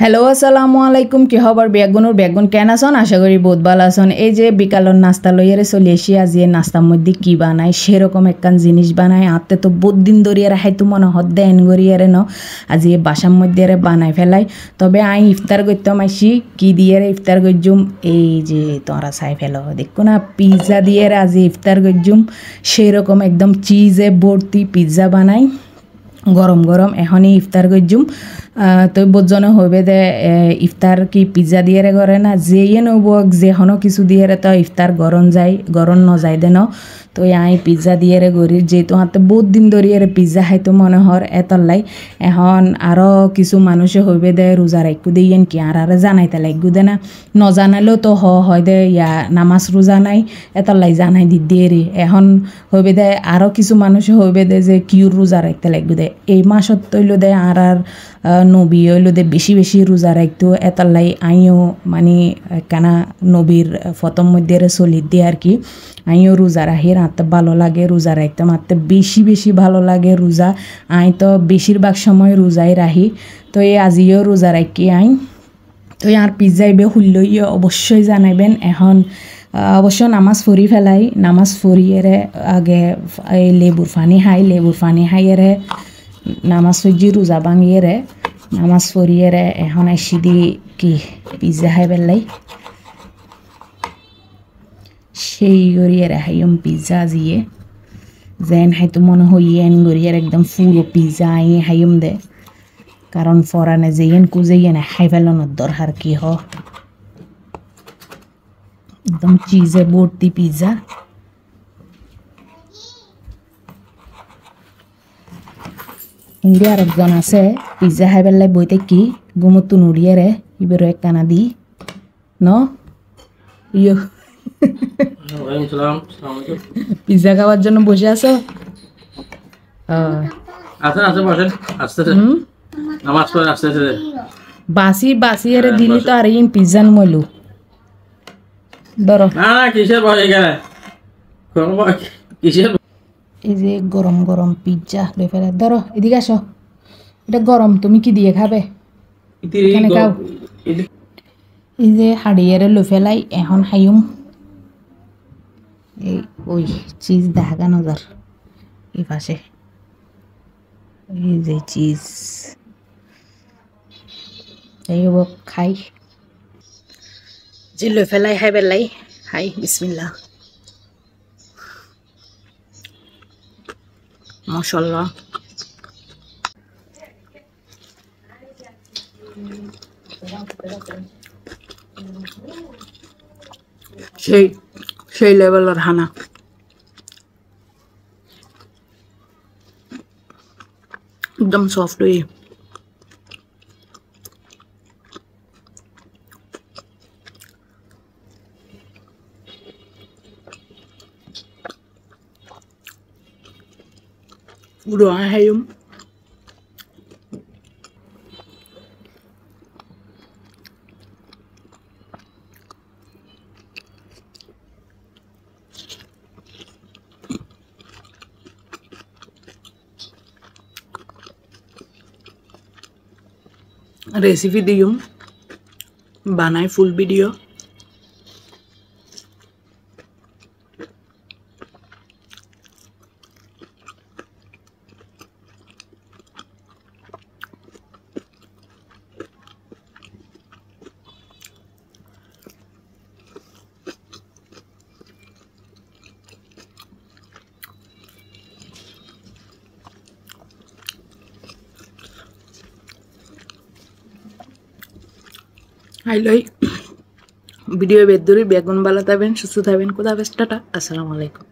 Hello, আসসালামু আলাইকুম। কি খবর বেগুনুর বেগুন কেন আছেন? আশা করি বহুত ভালো আছেন। এই যে বিকালের নাস্তা লইয়ারে চলে এসি আজি নাস্তার মধ্যে কি বানাই সেরকম একখান জিনিস বানাই আতে তো বহুত দিন ধরিয়ারে হাইতো মনে হদ দেন গরিয়ারে ন। আজি বাসার মধ্যে বানাই ফেলাই। তবে আই ইফতার করতাম আইসি, কি দিয়ে ইফতার করজুম? এই যে তোরা চাই ফেলো, দেখো না, পিৎজা দিয়ে আজি ইফতার করজুম। সেরকম একদম চিজে ভর্তি পিৎজা বানাই গরম গরম এখনই ইফতার করজুম। তো বোধজনে হইবে দে ইফতার কি পিজ্জা দিয়ে করে না? যেয়ে নব যেখনো কিছু দিয়ে তো ইফতার গরম যায় গরম নযায় দে ন? তো আই পিজ্জা দিয়ে গরি যেহেতু হাতে বহুত দিন ধরিয়ে পিজ্জা খাইতো মনে হর এতলাই, এখন আরও কিছু মানুষে হইবে দে রোজা রাখু দিয়ে কি আর আর জানাইতে লাগু দে না? নজানালেও তো হ, হয় দে, ইয়া নামাজ রোজা নাই, এতলাই জানাই দি দিয়ে রে এখন হইবে দে আরও কিছু মানুষে হইবে দে যে কিউর রোজা রাখতে লাগবে দে। এই মাসত তৈল দে আর আর নবী হইল দে বেশি বেশি রোজা রাখতো। এতাল্লাই আইও মানে কানা নবীর ফতম মধ্যে চলি দিয়ে আর কি আইও রোজা রাখি রাঁধতে ভালো লাগে রোজা রাখতে মারতে বেশি বেশি ভালো লাগে রোজা। আই তো বেশিরভাগ সময় রোজাই রাখি। তো এই আজিও রোজা রাখি আই। তো আর পিজ্জাইবে হুল্লই অবশ্যই জানাইবেন। এখন অবশ্য নামাজ ফুরি ফেলাই, নামাজ ফুরিয়েরে আগে এই লেবুর পানি খাই, লেবুর পানি খাইয়েরে নামাজ সজ্জি রোজা ভাঙিয়েরে নামাজ পড়িয়েরে এখন আইসি দি কি পিজ্জা খাই পেলাই সেই গড়িয়ে হাইম পিজ্জা জিয়ে যেন হাইতো মনে হইয়ে এন গড়িয়ার একদম ফুল পিজ্জা আই হাইম দে কারণ ফরানে যেয়েন কুজেয়েন খাই ফেলানোর দরকার কি হ একদম চিজে ভর্তি পিজ্জা ইন্ডিয়া আরেকজন আছে পিজ্জা খাই পেলাই বইতে কি গুমতো নুড়িয়ে ইবের এক কানা দি ন ইয়ো পিজ্জা খাওয়ার জন্য বসে আছো বাসি বাসি এর দিলি তো আর ইন পিজ্জা নমইলু ধরো না না কিসের এখানে কিসের এই যে গরম গরম পিজ্জা লই ফেলে ধরো এদিকে আসো। এটা গরম তুমি কি দিয়ে খাবে? এখানে খাও। এই যে হাড়িয়ারে লই ফেলাই এখন খাইম। এই ওই চিজ দেখা নজর এই পাশে। এই যে চিজ এই হব খাই। যে লই ফেলাই খাই পেলাই খাই বিসমিল্লা মাশাল্লাহ সেই সেই লেভেলের হানা। একদম সফট হয়ে পুরো আহাইম রেসিপি দিম বানাই ফুল ভিডিও হাইলাই। ভিডিও বেদ ধরে বেগুন বালা থাকবেন সুস্থ থাকবেন কোথা টাটা। আসসালামু আলাইকুম।